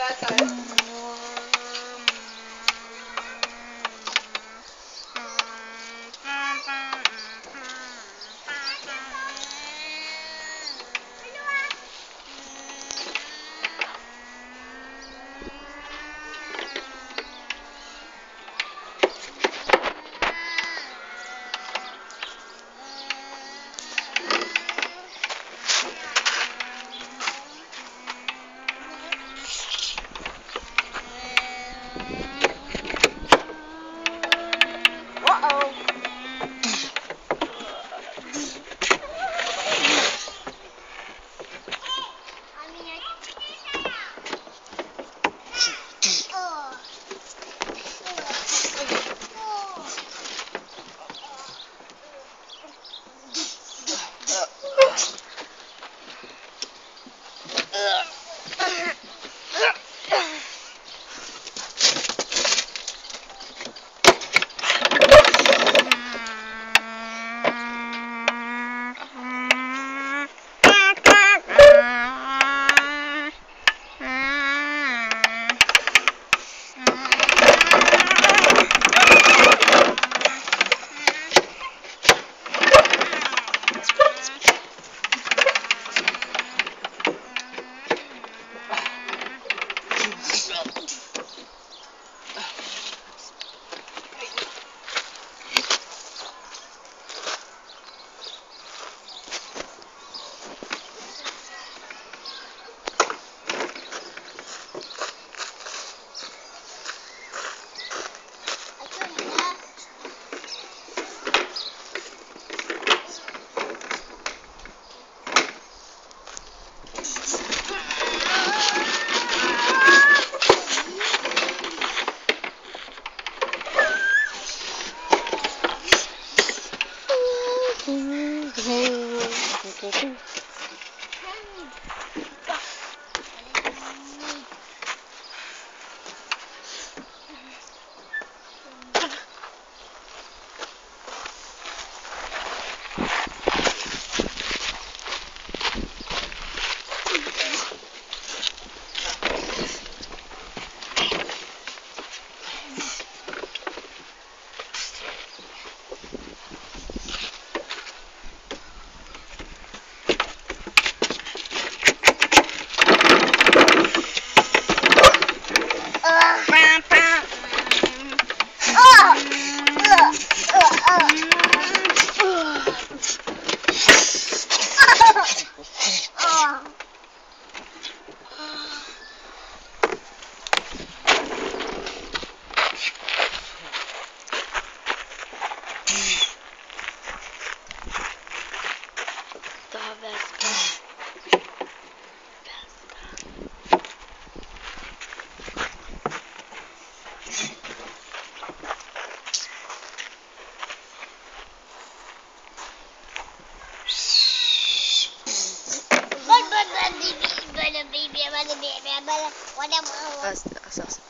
Gracias. As, as, Assassino.